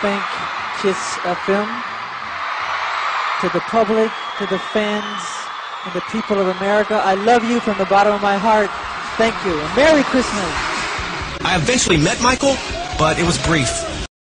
thank Kiss FM, to the public, to the fans, and the people of America. I love you from the bottom of my heart. Thank you. Merry Christmas. I eventually met Michael, but it was brief.